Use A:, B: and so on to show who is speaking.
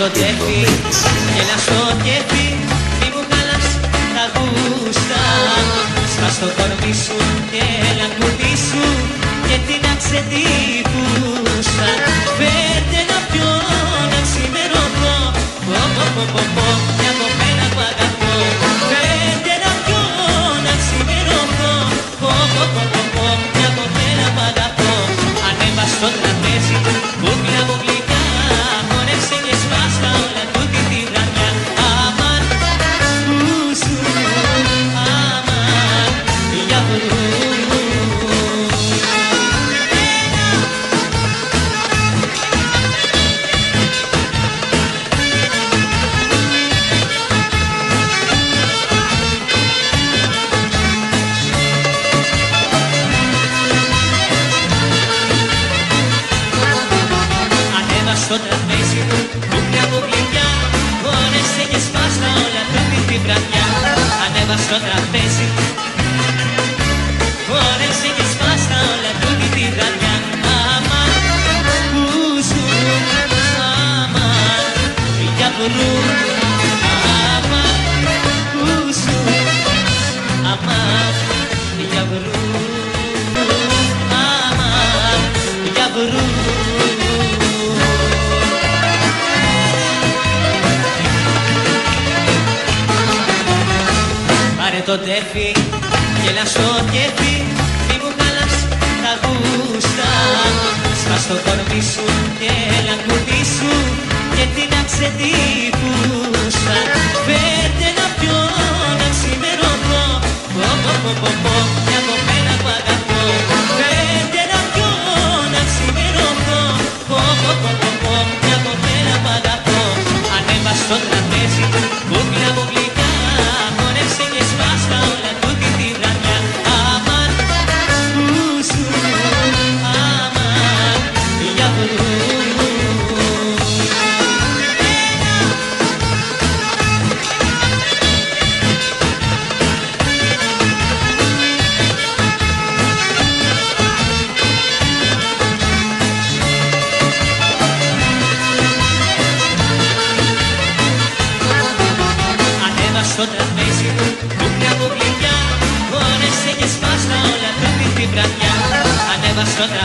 A: το τέφι, έλα στο κέφι Μη μου χαλάς τα γούστα. Σπάς το κορμί σου και έλα κουτί σου Και την αξετύπουστα τραπέζι μου, κούκλα μου γλυκιά Χόρεσε και σπάστα όλα τούτη τη βραδιά. Ανέβα στο τραπέζι. Χόρεσε και σπάστα όλα τούτη τη βραδιά. Αμάν που σου αμάν για βρου Αμάν που σου αμάν για βρου το τέφι και έλα στο κέφι Μη μου χαλάς τα γούστα. Σπάς το κορμί σου και έλα κουτί σου Και την αξετύπουστα Πέντε να πιω να ξημερωθώ. Πω πω πω πω πω μια κοπέλα που αγαπώ. Πέντε να πιω να ξημερωθώ. Πω πω πω πω πω μια κοπέλα που αγαπώ. Ανέβα στο τραπέζι στο τραπέζι μου, κούκλα μου γλυκιά Χόρεσε και σπάστα όλα τούτη τη βραδιά Ανέβα στο τραπέζι